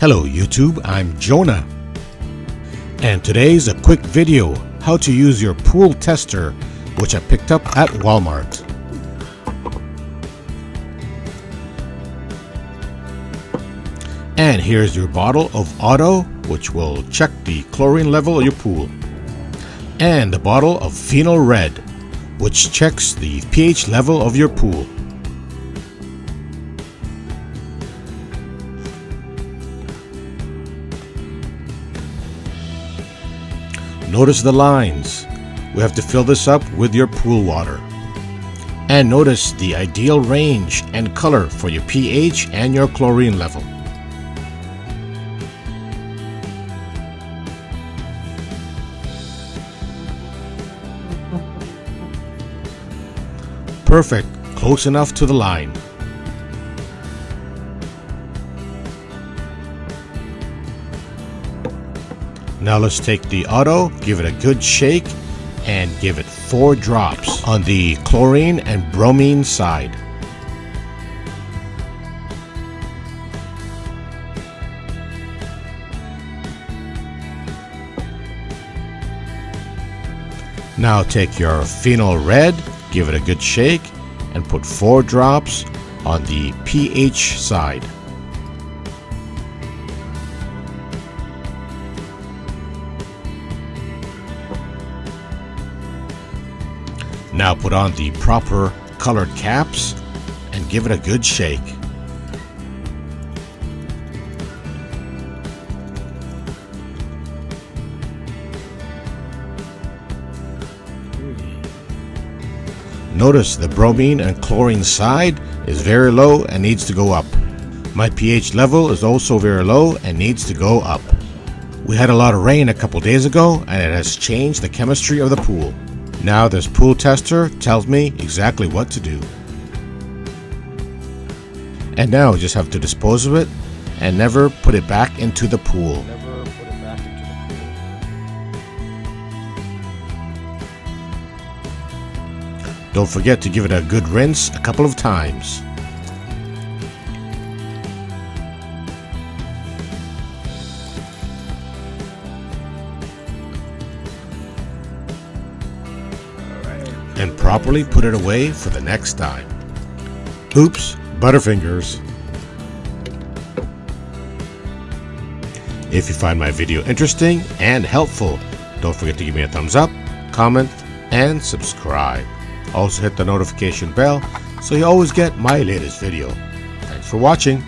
Hello YouTube, I'm Jonah. And today's a quick video how to use your pool tester which I picked up at Walmart. And here's your bottle of OTO which will check the chlorine level of your pool. And a bottle of Phenol Red which checks the pH level of your pool. Notice the lines. We have to fill this up with your pool water. And notice the ideal range and color for your pH and your chlorine level. Perfect, close enough to the line. Now let's take the OTO, give it a good shake, and give it four drops on the chlorine and bromine side. Now take your phenol red, give it a good shake, and put four drops on the pH side. Now put on the proper colored caps and give it a good shake. Notice the bromine and chlorine side is very low and needs to go up. My pH level is also very low and needs to go up. We had a lot of rain a couple days ago and it has changed the chemistry of the pool. Now this pool tester tells me exactly what to do. And now I just have to dispose of it and never put it back into the pool. Don't forget to give it a good rinse a couple of times. And properly put it away for the next time. Oops, Butterfingers. If you find my video interesting and helpful, don't forget to give me a thumbs up, comment, and subscribe. Also hit the notification bell so you always get my latest video. Thanks for watching.